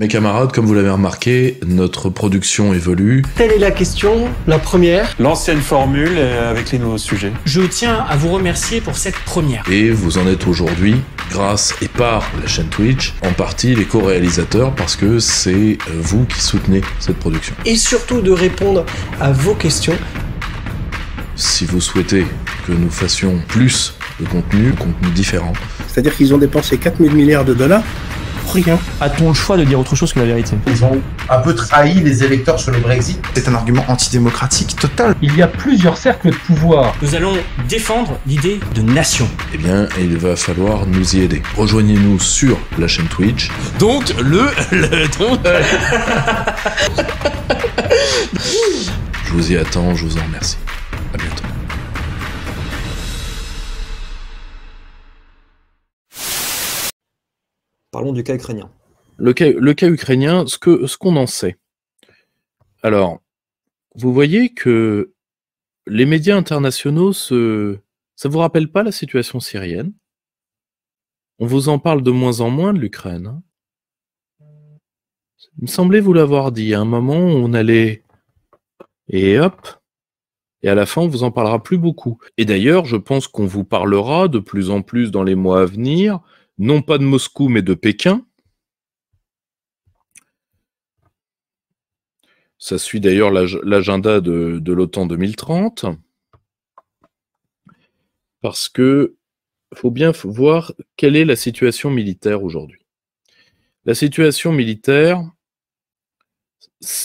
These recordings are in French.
Mes camarades, comme vous l'avez remarqué, notre production évolue. Telle est la question, la première. L'ancienne formule euh, avec les nouveaux sujets. Je tiens à vous remercier pour cette première. Et vous en êtes aujourd'hui, grâce et par la chaîne Twitch, en partie les co-réalisateurs parce que c'est euh, vous qui soutenez cette production. Et surtout de répondre à vos questions. Si vous souhaitez que nous fassions plus de contenu, de contenu différent, C'est-à-dire qu'ils ont dépensé 4000 milliards de dollars rien. A-t-on le choix de dire autre chose que la vérité Ils ont un peu trahi les électeurs sur le Brexit. C'est un argument antidémocratique total. Il y a plusieurs cercles de pouvoir. Nous allons défendre l'idée de nation. eh bien, il va falloir nous y aider. Rejoignez-nous sur la chaîne Twitch. Donc, le. le donc, Je vous y attends, je vous en remercie. À bientôt. Parlons du cas ukrainien. Le cas, ukrainien, ce que ce qu'on en sait. Alors, vous voyez que les médias internationaux. Ça vous rappelle pas la situation syrienne? On vous en parle de moins en moins de l'Ukraine. hein. Il me semblait vous l'avoir dit à un moment on allait. Et hop Et à la fin, on vous en parlera plus beaucoup. Et d'ailleurs, je pense qu'on vous parlera de plus en plus dans les mois à venir, non pas de Moscou, mais de Pékin. Ça suit d'ailleurs l'ag- l'agenda de, de l'OTAN 2030. Parce que faut bien voir quelle est la situation militaire aujourd'hui. La situation militaire,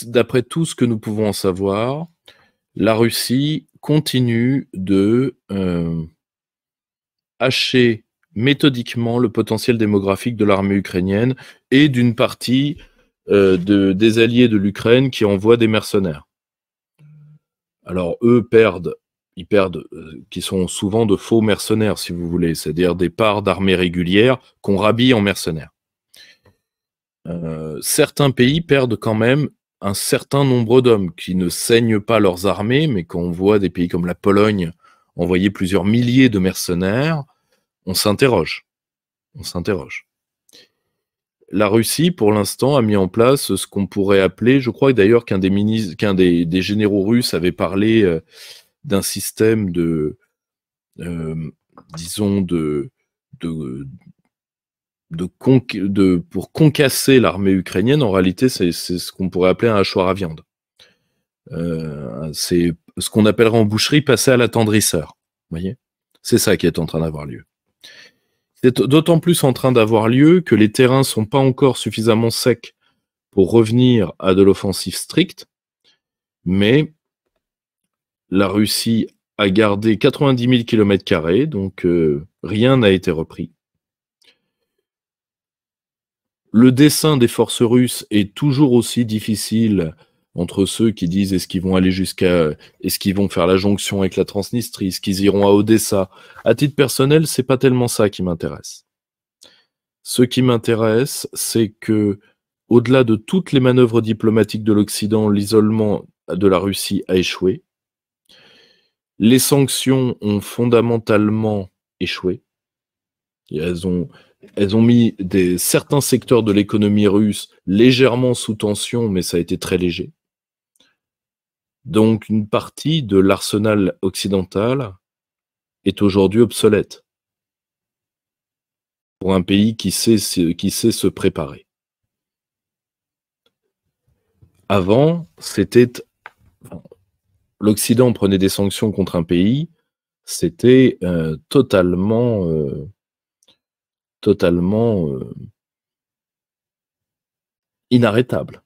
d'après tout ce que nous pouvons en savoir, la Russie continue de euh, hacher méthodiquement le potentiel démographique de l'armée ukrainienne et d'une partie euh, de, des alliés de l'Ukraine qui envoient des mercenaires. Alors eux perdent, ils perdent, euh, qui sont souvent de faux mercenaires, si vous voulez, c'est-à-dire des parts d'armées régulières qu'on rhabille en mercenaires. Euh, certains pays perdent quand même un certain nombre d'hommes qui ne saignent pas leurs armées, mais quand on voit des pays comme la Pologne envoyer plusieurs milliers de mercenaires, on s'interroge. On s'interroge. La Russie, pour l'instant, a mis en place ce qu'on pourrait appeler, je crois d'ailleurs qu'un des, ministres, des, généraux russes avait parlé euh, d'un système de, euh, disons, de, pour concasser l'armée ukrainienne. En réalité, c'est ce qu'on pourrait appeler un hachoir à viande. Euh, c'est ce qu'on appellerait en boucherie passer à l'attendrisseur. Voyez? C'est ça qui est en train d'avoir lieu. C'est d'autant plus en train d'avoir lieu que les terrains sont pas encore suffisamment secs pour revenir à de l'offensive stricte, mais la Russie a gardé 90 000 km, donc euh, rien n'a été repris. Le dessin des forces russes est toujours aussi difficile entre ceux qui disent est-ce qu'ils vont aller jusqu'à est-ce qu'ils vont faire la jonction avec la Transnistrie, est-ce qu'ils iront à Odessa. À titre personnel, c'est pas tellement ça qui m'intéresse. Ce qui m'intéresse, c'est que au-delà de toutes les manœuvres diplomatiques de l'Occident, l'isolement de la Russie a échoué. Les sanctions ont fondamentalement échoué. Elles ont mis certains secteurs de l'économie russe légèrement sous tension, mais ça a été très léger. Donc une partie de l'arsenal occidental est aujourd'hui obsolète pour un pays qui sait, se- préparer. Avant, c'était l'Occident prenait des sanctions contre un pays, c'était euh, totalement euh, totalement euh, inarrêtable.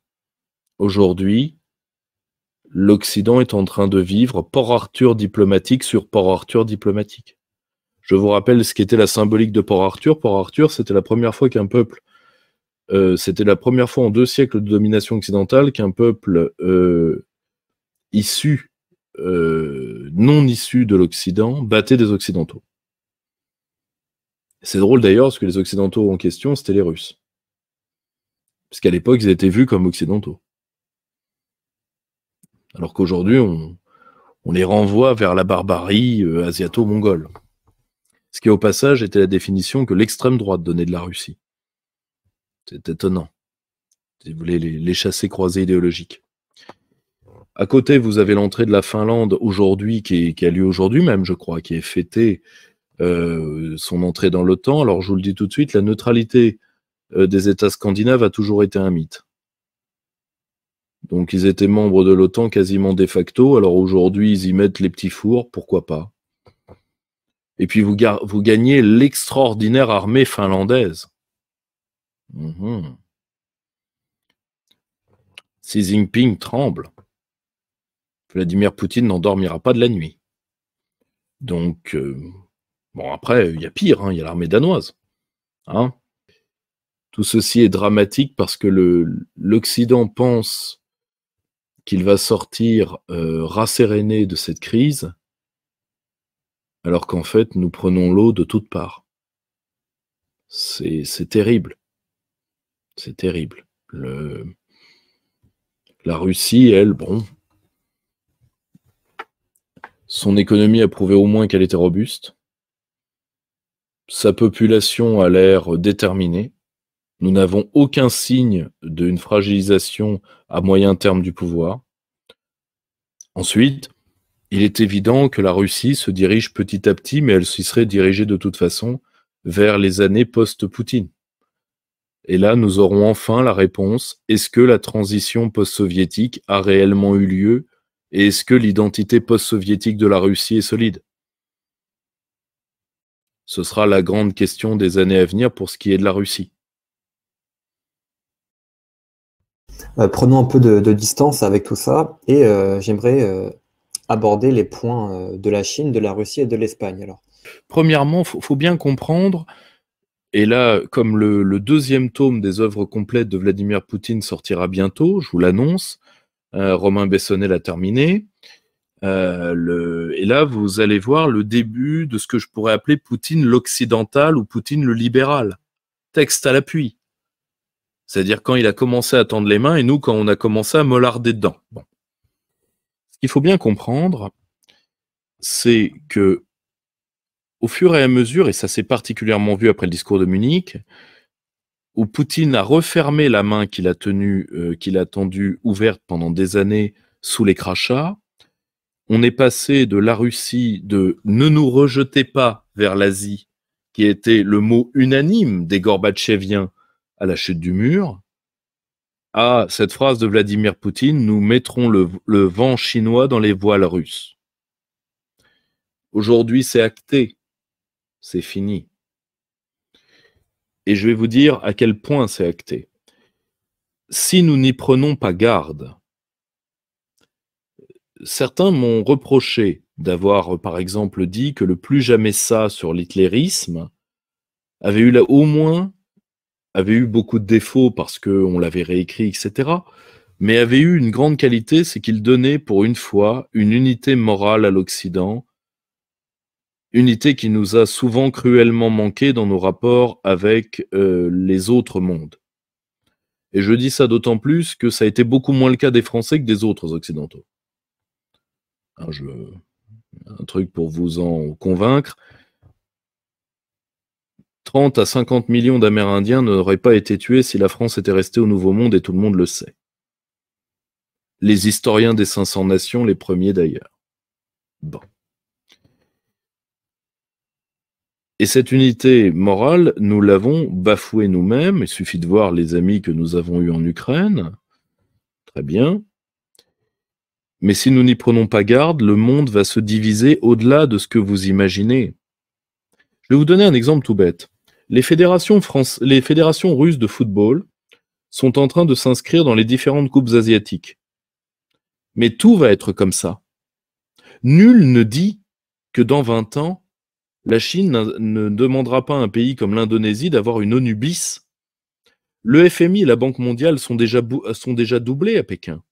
Aujourd'hui, l'Occident est en train de vivre Port Arthur diplomatique sur Port Arthur diplomatique. Je vous rappelle ce qu'était la symbolique de Port Arthur. Port Arthur, c'était la première fois qu'un peuple, euh, c'était la première fois en deux siècles de domination occidentale qu'un peuple euh, issu, euh, non issu de l'Occident, battait des Occidentaux. C'est drôle d'ailleurs, parce que les Occidentaux en question, c'était les Russes. Parce qu'à l'époque, ils étaient vus comme Occidentaux. Alors qu'aujourd'hui, on, les renvoie vers la barbarie euh, asiato-mongole. Ce qui, au passage, était la définition que l'extrême droite donnait de la Russie. C'est étonnant. vous voulez, les, chassés croisés idéologiques. À côté, vous avez l'entrée de la Finlande aujourd'hui, qui, qui, a lieu aujourd'hui même, je crois, qui est fêtée euh, son entrée dans l'OTAN. Alors, je vous le dis tout de suite, la neutralité euh, des États scandinaves a toujours été un mythe. Donc, ils étaient membres de l'OTAN quasiment de facto. Alors, aujourd'hui, ils y mettent les petits fours, pourquoi pas. Et puis, vous, gagnez l'extraordinaire armée finlandaise. Mmh. Xi Jinping tremble. Vladimir Poutine n'endormira pas de la nuit. Donc, euh, bon, après, il y a pire, hein, il y a l'armée danoise. Hein Tout ceci est dramatique parce que l'Occident pense qu'il va sortir euh, rasséréné de cette crise, alors qu'en fait, nous prenons l'eau de toutes parts. C'est terrible. C'est terrible. Le... La Russie, elle, bon, son économie a prouvé au moins qu'elle était robuste. Sa population a l'air déterminée. Nous n'avons aucun signe d'une fragilisation à moyen terme du pouvoir. Ensuite, il est évident que la Russie se dirige petit à petit, mais elle s'y serait dirigée de toute façon vers les années post-Poutine. Et là, nous aurons enfin la réponse. Est-ce que la transition post-soviétique a réellement eu lieu? Et est-ce que l'identité post-soviétique de la Russie est solide? Ce sera la grande question des années à venir pour ce qui est de la Russie. Prenons un peu de, distance avec tout ça et euh, j'aimerais euh, aborder les points de la Chine, de la Russie et de l'Espagne. Alors. Premièrement, il faut, bien comprendre, et là, comme le, deuxième tome des œuvres complètes de Vladimir Poutine sortira bientôt, je vous l'annonce, euh, Romain Bessonnet l'a terminé. Euh, et là, vous allez voir le début de ce que je pourrais appeler Poutine l'occidental ou Poutine le libéral. Texte à l'appui. C'est-à-dire quand il a commencé à tendre les mains et nous quand on a commencé à mollarder dedans. Bon. Ce qu'il faut bien comprendre, c'est que au fur et à mesure, et ça s'est particulièrement vu après le discours de Munich, où Poutine a refermé la main qu'il a tenue, euh, qu'il a tendue ouverte pendant des années sous les crachats. On est passé de la Russie de ne nous rejetez pas vers l'Asie, qui était le mot unanime des Gorbatcheviens à la chute du mur, à cette phrase de Vladimir Poutine nous mettrons le, le vent chinois dans les voiles russes. Aujourd'hui, c'est acté, c'est fini. Et je vais vous dire à quel point c'est acté. Si nous n'y prenons pas garde, certains m'ont reproché d'avoir, par exemple, dit que le plus jamais ça sur l'hitlérisme avait eu là au moins avait eu beaucoup de défauts parce qu'on l'avait réécrit, etc. Mais avait eu une grande qualité, c'est qu'il donnait pour une fois une unité morale à l'Occident unité qui nous a souvent cruellement manqué dans nos rapports avec euh, les autres mondes. Et je dis ça d'autant plus que ça a été beaucoup moins le cas des Français que des autres Occidentaux. Un, un truc pour vous en convaincre. 30 à 50 millions d'Amérindiens n'auraient pas été tués si la France était restée au Nouveau Monde et tout le monde le sait. Les historiens des 500 nations, les premiers d'ailleurs. Bon. Et cette unité morale, nous l'avons bafouée nous-mêmes. Il suffit de voir les amis que nous avons eus en Ukraine. Très bien. Mais si nous n'y prenons pas garde, le monde va se diviser au-delà de ce que vous imaginez. Je vais vous donner un exemple tout bête. Les fédérations, russes de football sont en train de s'inscrire dans les différentes coupes asiatiques. Mais tout va être comme ça. Nul ne dit que dans 20 ans, la Chine ne demandera pas à un pays comme l'Indonésie d'avoir une ONU bis. Le FMI et la Banque mondiale sont déjà, sont déjà doublés à Pékin.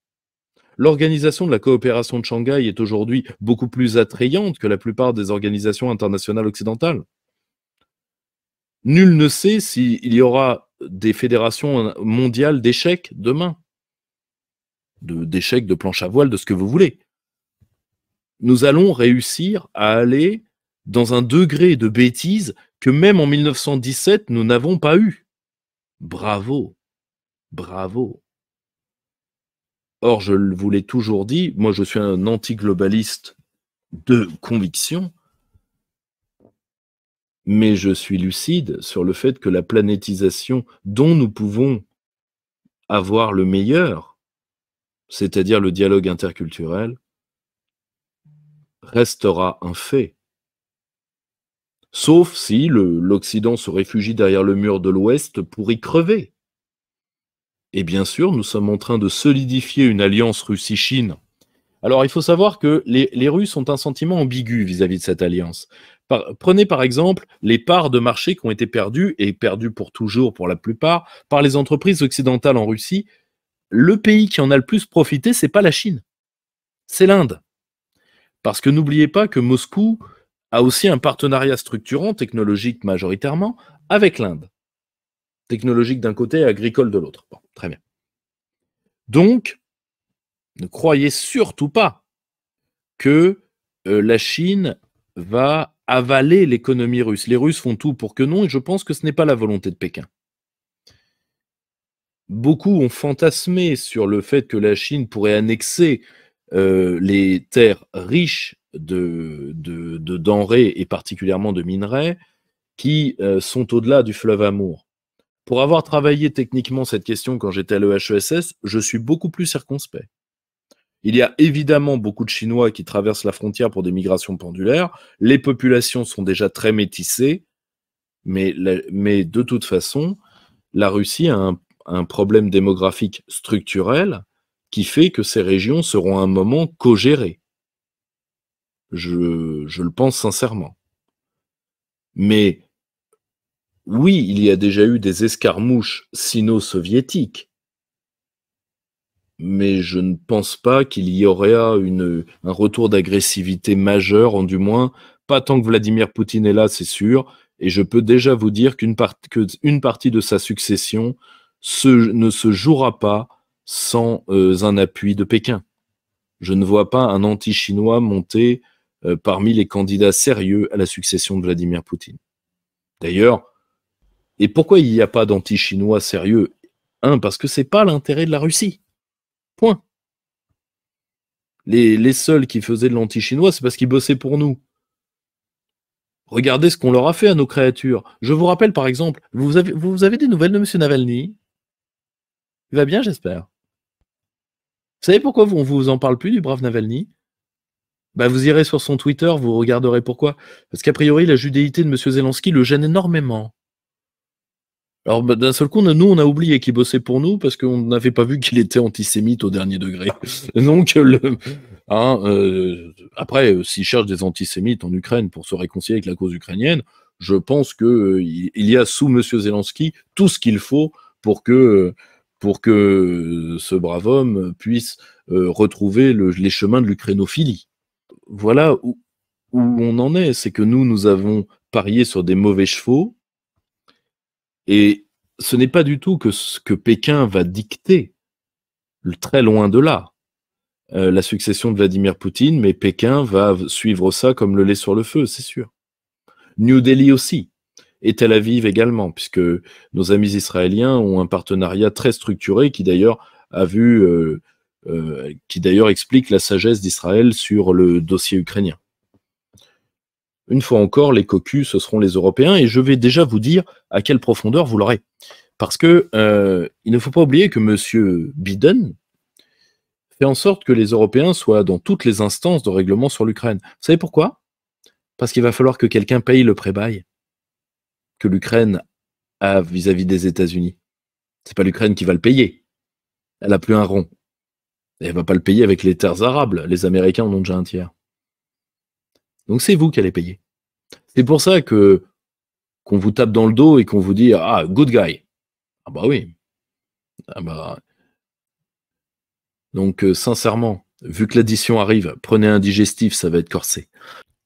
L'organisation de la coopération de Shanghai est aujourd'hui beaucoup plus attrayante que la plupart des organisations internationales occidentales. Nul ne sait s'il y aura des fédérations mondiales d'échecs demain. D'échecs, de, planche à voile, de ce que vous voulez. Nous allons réussir à aller dans un degré de bêtise que même en 1917, nous n'avons pas eu. Bravo, bravo. Or, je vous l'ai toujours dit, moi je suis un anti-globaliste de conviction, mais je suis lucide sur le fait que la planétisation dont nous pouvons avoir le meilleur, c'est-à-dire le dialogue interculturel, restera un fait. Sauf si l'Occident se réfugie derrière le mur de l'Ouest pour y crever. Et bien sûr, nous sommes en train de solidifier une alliance Russie-Chine. Alors, il faut savoir que les, Russes ont un sentiment ambigu vis-à-vis de cette alliance. prenez par exemple les parts de marché qui ont été perdues, et perdues pour toujours pour la plupart, par les entreprises occidentales en Russie. Le pays qui en a le plus profité, c'est pas la Chine, c'est l'Inde. Parce que n'oubliez pas que Moscou a aussi un partenariat structurant, technologique majoritairement, avec l'Inde. Technologique d'un côté agricole de l'autre. Très bien. Donc, ne croyez surtout pas que euh, la Chine va avaler l'économie russe. Les Russes font tout pour que non, et je pense que ce n'est pas la volonté de Pékin. Beaucoup ont fantasmé sur le fait que la Chine pourrait annexer euh, les terres riches de, denrées et particulièrement de minerais qui euh, sont au-delà du fleuve Amour. Pour avoir travaillé techniquement cette question quand j'étais à l'EHESS, je suis beaucoup plus circonspect. Il y a évidemment beaucoup de Chinois qui traversent la frontière pour des migrations pendulaires. Les populations sont déjà très métissées, mais, de toute façon, la Russie a un, problème démographique structurel qui fait que ces régions seront à un moment co-gérées. Je le pense sincèrement. Mais oui, il y a déjà eu des escarmouches sino-soviétiques, mais je ne pense pas qu'il y aurait un retour d'agressivité majeur, en du moins pas tant que Vladimir Poutine est là, c'est sûr. Et je peux déjà vous dire qu'une partie de sa succession ne se jouera pas sans euh, un appui de Pékin. Je ne vois pas un anti-chinois monter euh, parmi les candidats sérieux à la succession de Vladimir Poutine. D'ailleurs, et pourquoi il n'y a pas d'anti-chinois sérieux? Un, parce que c'est pas l'intérêt de la Russie. Point. Les, seuls qui faisaient de l'anti-chinois, c'est parce qu'ils bossaient pour nous. Regardez ce qu'on leur a fait à nos créatures. Je vous rappelle par exemple, vous avez, vous avez des nouvelles de M. Navalny? Il va bien, j'espère. Vous savez pourquoi on ne vous en parle plus du brave Navalny? Bah, Vous irez sur son Twitter, vous regarderez pourquoi. Parce qu'a priori, la judéité de M. Zelensky le gêne énormément. Alors bah, d'un seul coup, nous, on a oublié qu'il bossait pour nous parce qu'on n'avait pas vu qu'il était antisémite au dernier degré. Donc, le, hein, euh, après, euh, s'il cherche des antisémites en Ukraine pour se réconcilier avec la cause ukrainienne, je pense que euh, y a sous M. Zelensky tout ce qu'il faut pour que pour que ce brave homme puisse retrouver les chemins de l'ukrainophilie. Voilà où, où on en est, c'est que nous, nous avons parié sur des mauvais chevaux, et ce n'est pas du tout que ce que Pékin va dicter, très loin de là, euh, la succession de Vladimir Poutine, mais Pékin va suivre ça comme le lait sur le feu, c'est sûr. New Delhi aussi, et Tel Aviv également, puisque nos amis israéliens ont un partenariat très structuré qui d'ailleurs a vu, euh, euh, qui d'ailleurs explique la sagesse d'Israël sur le dossier ukrainien. Une fois encore, les cocus, ce seront les Européens, et je vais déjà vous dire à quelle profondeur vous l'aurez. Parce que euh, il ne faut pas oublier que M. Biden fait en sorte que les Européens soient dans toutes les instances de règlement sur l'Ukraine. Vous savez pourquoi? Parce qu'il va falloir que quelqu'un paye le pré-bail que l'Ukraine a vis-à-vis des États-Unis. C'est pas l'Ukraine qui va le payer. Elle a plus un rond. Et elle va pas le payer avec les terres arabes. Les Américains en ont déjà un tiers. Donc c'est vous qui allez payer. C'est pour ça que qu'on vous tape dans le dos et qu'on vous dit ah good guy. Ah bah oui. Ah bah. Donc euh, sincèrement, vu que l'addition arrive, prenez un digestif, ça va être corsé.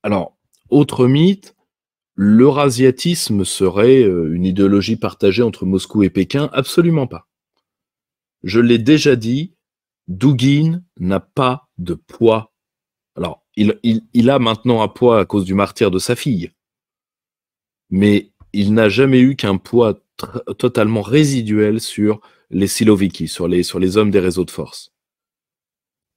Alors, autre mythe, l'eurasiatisme serait euh, une idéologie partagée entre Moscou et Pékin? Absolument pas. Je l'ai déjà dit, Dugin n'a pas de poids. Alors, il, a maintenant un poids à cause du martyr de sa fille. Mais il n'a jamais eu qu'un poids totalement résiduel sur les Siloviki, sur les, hommes des réseaux de force.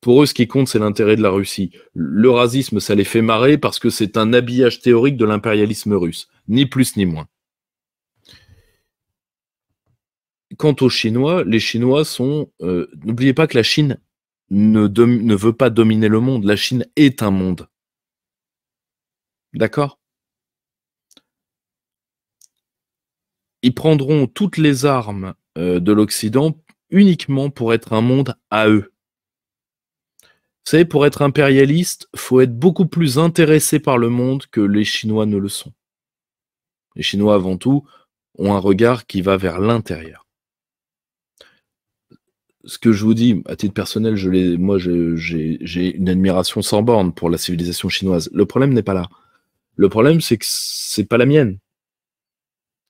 Pour eux, ce qui compte, c'est l'intérêt de la Russie. L'eurasisme, ça les fait marrer parce que c'est un habillage théorique de l'impérialisme russe. Ni plus ni moins. Quant aux Chinois, les Chinois sont... Euh, n'oubliez pas que la Chine ne, veut pas dominer le monde. La Chine est un monde. D'accord? Ils prendront toutes les armes euh, de l'Occident uniquement pour être un monde à eux. Vous savez, pour être impérialiste, faut être beaucoup plus intéressé par le monde que les Chinois ne le sont. Les Chinois, avant tout, ont un regard qui va vers l'intérieur. Ce que je vous dis, à titre personnel, moi, j'ai une admiration sans borne pour la civilisation chinoise. Le problème n'est pas là. Le problème, c'est que c'est pas la mienne.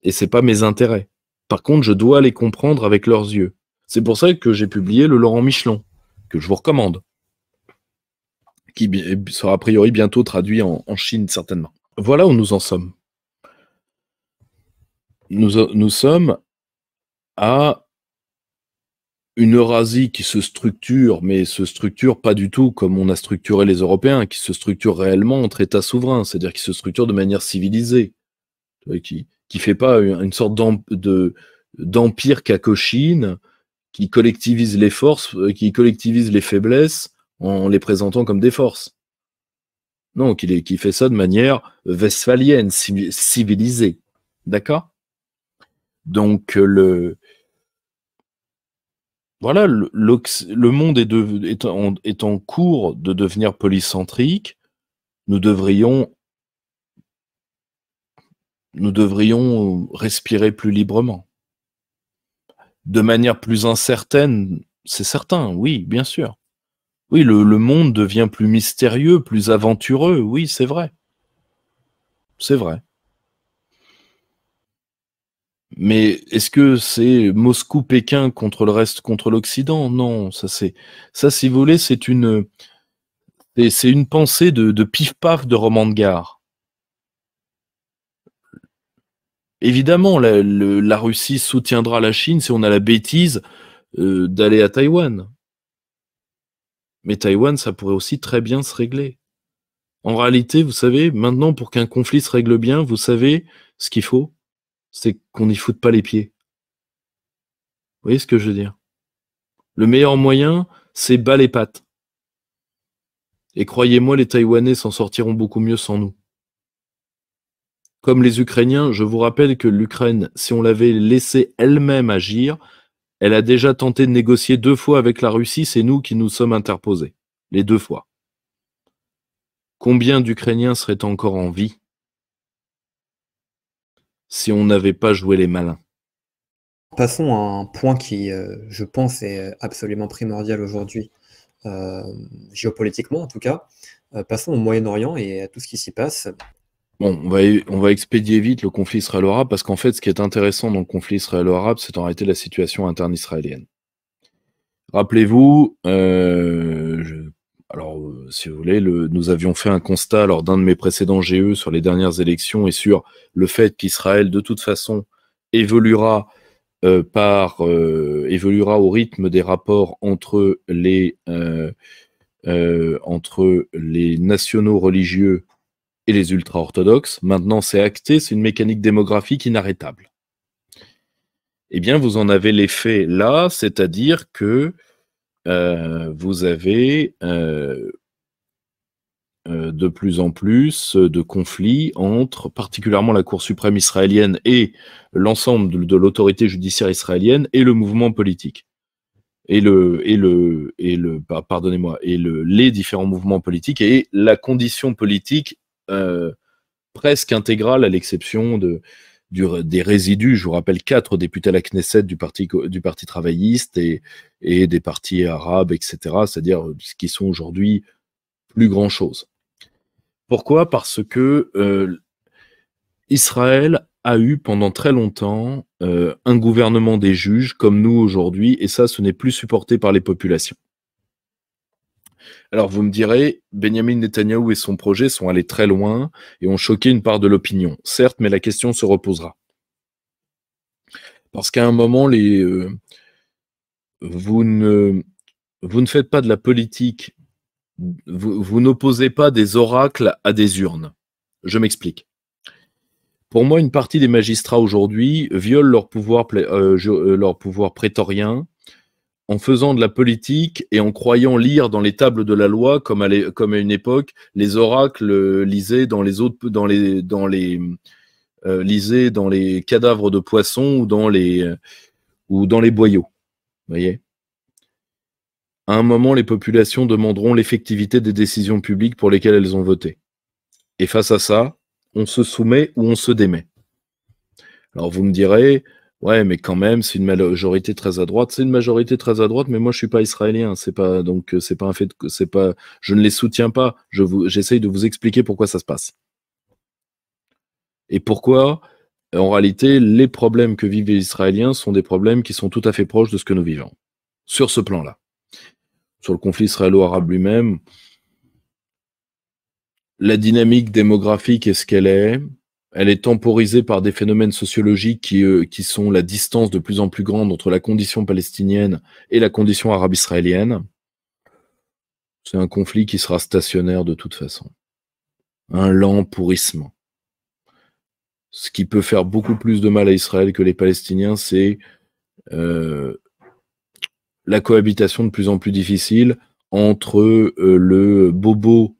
Et c'est pas mes intérêts. Par contre, je dois les comprendre avec leurs yeux. C'est pour ça que j'ai publié le Laurent Michelon, que je vous recommande, qui sera a priori bientôt traduit en, Chine certainement. Voilà où nous en sommes. Nous, nous sommes à une Eurasie qui se structure, mais se structure pas du tout comme on a structuré les Européens, qui se structure réellement entre États souverains, c'est-à-dire qui se structure de manière civilisée, qui qui fait pas une sorte d'empire cacochine, qui collectivise les forces, euh, qui collectivise les faiblesses en les présentant comme des forces. Non, qui, qui fait ça de manière westphalienne, civilisée. D'accord? Donc, le, voilà, le, monde est, en, cours de devenir polycentrique. Nous devrions, nous devrions respirer plus librement de manière plus incertaine, c'est certain, oui, bien sûr. Oui, le, monde devient plus mystérieux, plus aventureux, oui, c'est vrai. C'est vrai. Mais est-ce que c'est Moscou-Pékin contre le reste, contre l'Occident? Non, ça c'est, ça si vous voulez, c'est une, c'est une pensée de, pif-paf de roman de gare. Évidemment, la, Russie soutiendra la Chine si on a la bêtise euh, d'aller à Taïwan. Mais Taïwan, ça pourrait aussi très bien se régler. En réalité, vous savez, maintenant, pour qu'un conflit se règle bien, vous savez ce qu'il faut C'est qu'on n'y foute pas les pieds. Vous voyez ce que je veux dire? Le meilleur moyen, c'est bas les pattes. Et croyez-moi, les Taïwanais s'en sortiront beaucoup mieux sans nous. Comme les Ukrainiens, je vous rappelle que l'Ukraine, si on l'avait laissée elle-même agir, elle a déjà tenté de négocier deux fois avec la Russie, c'est nous qui nous sommes interposés. Les deux fois. Combien d'Ukrainiens seraient encore en vie? Si on n'avait pas joué les malins Passons à un point qui, euh, je pense, est absolument primordial aujourd'hui, euh, géopolitiquement en tout cas. Euh, passons au Moyen-Orient et à tout ce qui s'y passe. Bon, on va, on va expédier vite le conflit israélo-arabe parce qu'en fait, ce qui est intéressant dans le conflit israélo-arabe, c'est en réalité la situation interne israélienne. Rappelez-vous, euh, alors euh, si vous voulez, le, nous avions fait un constat lors d'un de mes précédents GE sur les dernières élections et sur le fait qu'Israël, de toute façon, évoluera euh, par évoluera au rythme des rapports entre les entre les nationaux religieux et les ultra-orthodoxes. Maintenant, c'est acté, c'est une mécanique démographique inarrêtable. Eh bien, vous en avez l'effet là, c'est-à-dire que euh, vous avez euh, euh, de plus en plus de conflits entre particulièrement la Cour suprême israélienne et l'ensemble de, l'autorité judiciaire israélienne et le mouvement politique. Et le, et le, et le, pardonnez-moi, et le, les différents mouvements politiques et la condition politique euh, presque intégrale, à l'exception de, des résidus. Je vous rappelle quatre députés à la Knesset du Parti, travailliste et, des partis arabes, etc. C'est-à-dire ce qui sont aujourd'hui plus grand-chose. Pourquoi? Parce que euh, Israël a eu pendant très longtemps euh, un gouvernement des juges comme nous aujourd'hui, et ça, ce n'est plus supporté par les populations. Alors vous me direz, Benjamin Netanyahu et son projet sont allés très loin et ont choqué une part de l'opinion. Certes, mais la question se reposera. Parce qu'à un moment, euh, vous ne faites pas de la politique, vous, n'opposez pas des oracles à des urnes. Je m'explique. Pour moi, une partie des magistrats aujourd'hui violent leur pouvoir, euh, euh, leur pouvoir prétorien en faisant de la politique et en croyant lire dans les tables de la loi, comme à, une époque, les oracles lisaient dans les euh, cadavres de poissons ou dans les, les boyaux. voyez? À un moment, les populations demanderont l'effectivité des décisions publiques pour lesquelles elles ont voté. Et face à ça, on se soumet ou on se démet. Alors vous me direz, ouais, mais quand même, c'est une majorité très à droite. C'est une majorité très à droite, mais moi je suis pas israélien. C'est pas donc c'est pas un fait. C'est pas. Je ne les soutiens pas. Je vous, j'essaye de vous expliquer pourquoi ça se passe. Et pourquoi, en réalité, les problèmes que vivent les Israéliens sont des problèmes qui sont tout à fait proches de ce que nous vivons. Sur ce plan-là. Sur le conflit israélo-arabe lui-même, la dynamique démographique est ce qu'elle est. Elle est temporisée par des phénomènes sociologiques qui, euh, qui sont la distance de plus en plus grande entre la condition palestinienne et la condition arabe-israélienne. C'est un conflit qui sera stationnaire de toute façon. Un lent pourrissement. Ce qui peut faire beaucoup plus de mal à Israël que les Palestiniens, c'est euh, la cohabitation de plus en plus difficile entre euh, le bobo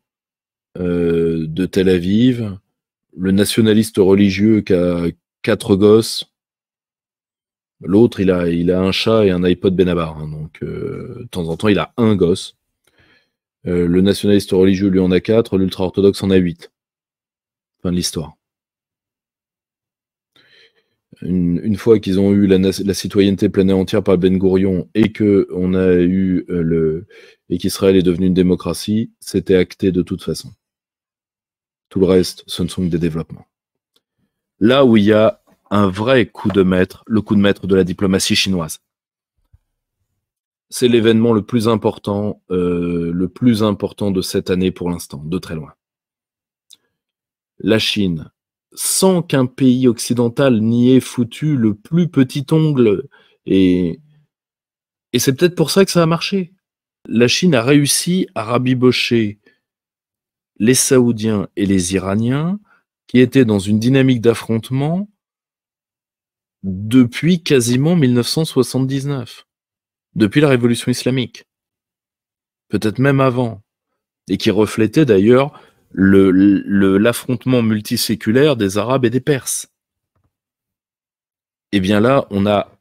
de Tel Aviv, le nationaliste religieux qui a quatre gosses. L'autre, il a, un chat et un iPod Benabar. Hein, donc, euh, de temps en temps, il a un gosse. Euh, le nationaliste religieux, lui, en a quatre. L'ultra-orthodoxe en a huit. Fin de l'histoire. Une, fois qu'ils ont eu la, citoyenneté pleine et entière par Ben Gourion et que on a eu le et qu'Israël est devenu une démocratie, c'était acté de toute façon. Tout le reste, ce ne sont que des développements. Là où il y a un vrai coup de maître, le coup de maître de la diplomatie chinoise. C'est l'événement le plus important, euh, plus important de cette année pour l'instant, de très loin. La Chine, sans qu'un pays occidental n'y ait foutu le plus petit ongle, et, et c'est peut-être pour ça que ça a marché. La Chine a réussi à rabibocher les Saoudiens et les Iraniens, qui étaient dans une dynamique d'affrontement depuis quasiment 1979, depuis la révolution islamique, peut-être même avant, et qui reflétait d'ailleurs l'affrontement multiséculaire des Arabes et des Perses. Eh bien là, on a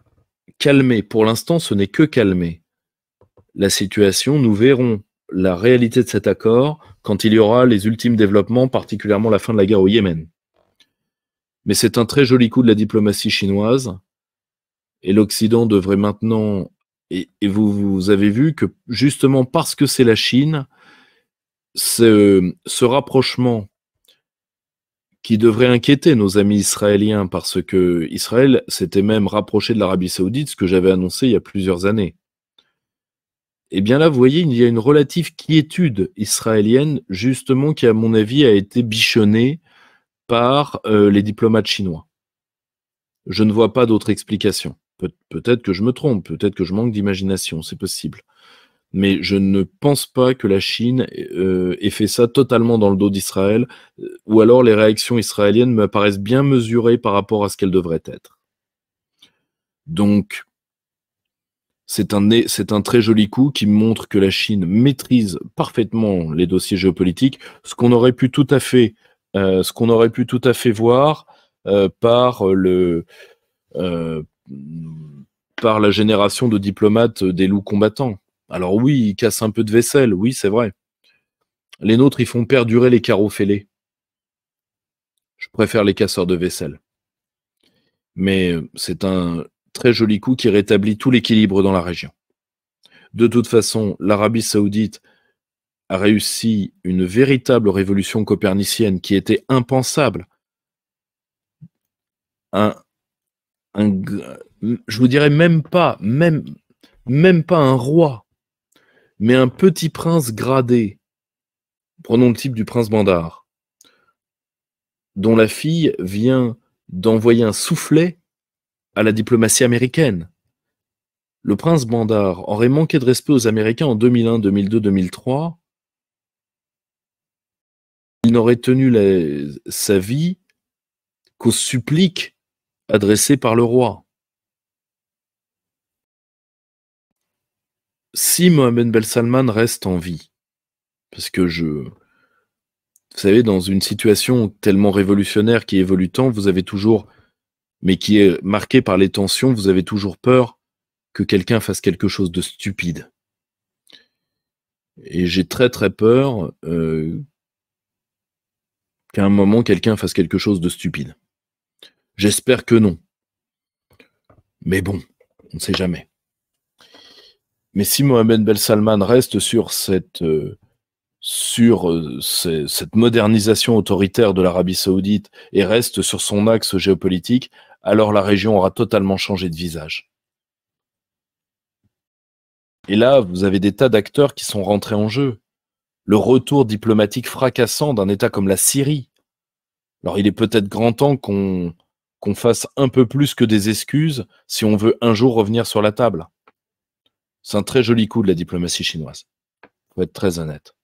calmé, pour l'instant ce n'est que calmé. La situation, nous verrons. La réalité de cet accord quand il y aura les ultimes développements, particulièrement la fin de la guerre au Yémen. Mais c'est un très joli coup de la diplomatie chinoise, et l'Occident devrait maintenant, et, vous, vous, avez vu que justement parce que c'est la Chine, ce, ce rapprochement qui devrait inquiéter nos amis israéliens, parce que Israël s'était même rapproché de l'Arabie saoudite, ce que j'avais annoncé il y a plusieurs années. Et eh bien là, vous voyez, il y a une relative quiétude israélienne, justement, qui, à mon avis, a été bichonnée par euh, les diplomates chinois. Je ne vois pas d'autre explication. peut-être que je me trompe, peut-être que je manque d'imagination, c'est possible. Mais je ne pense pas que la Chine euh, ait fait ça totalement dans le dos d'Israël, ou alors les réactions israéliennes me paraissent bien mesurées par rapport à ce qu'elles devraient être. Donc, c'est un, très joli coup qui montre que la Chine maîtrise parfaitement les dossiers géopolitiques, ce qu'on aurait pu tout à fait, euh, voir euh, par euh, la génération de diplomates des loups combattants. Alors oui, ils cassent un peu de vaisselle, oui, c'est vrai. Les nôtres, ils font perdurer les carreaux fêlés. Je préfère les casseurs de vaisselle. Mais c'est un, très joli coup qui rétablit tout l'équilibre dans la région. De toute façon, l'Arabie saoudite a réussi une véritable révolution copernicienne qui était impensable. Un, je vous dirais même pas, même, même pas un roi, mais un petit prince gradé. Prenons le type du prince Bandar, dont la fille vient d'envoyer un soufflet à la diplomatie américaine. le prince Bandar aurait manqué de respect aux Américains en 2001, 2002, 2003, il n'aurait tenu sa vie qu'aux suppliques adressées par le roi. Si Mohamed Ben Salman reste en vie, parce que je, vous savez, dans une situation tellement révolutionnaire qui évolue tant, vous avez toujours, mais qui est marquée par les tensions, vous avez toujours peur que quelqu'un fasse quelque chose de stupide. Et j'ai très très peur euh, qu'à un moment quelqu'un fasse quelque chose de stupide. J'espère que non. Mais bon, on ne sait jamais. Mais si Mohamed Ben Salman reste sur cette, euh, sur euh, cette modernisation autoritaire de l'Arabie saoudite et reste sur son axe géopolitique, alors la région aura totalement changé de visage. Et là, vous avez des tas d'acteurs qui sont rentrés en jeu. Le retour diplomatique fracassant d'un État comme la Syrie. Alors il est peut-être grand temps qu'on qu'on fasse un peu plus que des excuses si on veut un jour revenir sur la table. C'est un très joli coup de la diplomatie chinoise. Faut être très honnête.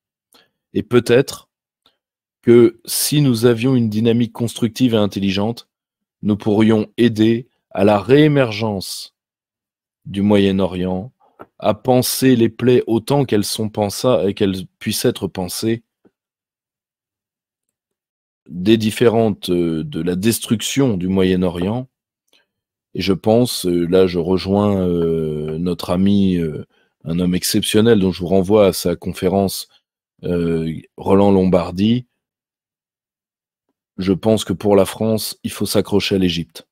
Et peut-être que si nous avions une dynamique constructive et intelligente, nous pourrions aider à la réémergence du Moyen-Orient, à penser les plaies autant qu'elles sont pensées et qu'elles puissent être pensées des euh, de la destruction du Moyen-Orient. Et je pense, euh, là je rejoins euh, notre ami, un homme exceptionnel dont je vous renvoie à sa conférence, Roland Lombardi. Je pense que pour la France, il faut s'accrocher à l'Égypte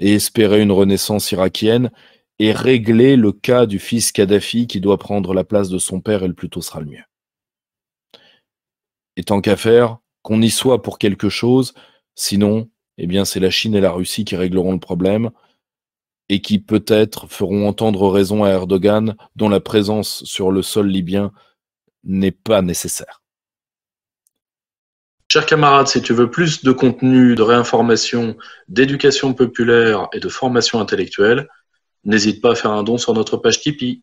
et espérer une renaissance irakienne et régler le cas du fils Kadhafi qui doit prendre la place de son père et le plus tôt sera le mieux. Et tant qu'à faire, qu'on y soit pour quelque chose, sinon, eh bien, c'est la Chine et la Russie qui régleront le problème et qui peut-être feront entendre raison à Erdogan, dont la présence sur le sol libyen n'est pas nécessaire. Chers camarades, si tu veux plus de contenu, de réinformation, d'éducation populaire et de formation intellectuelle, n'hésite pas à faire un don sur notre page Tipeee.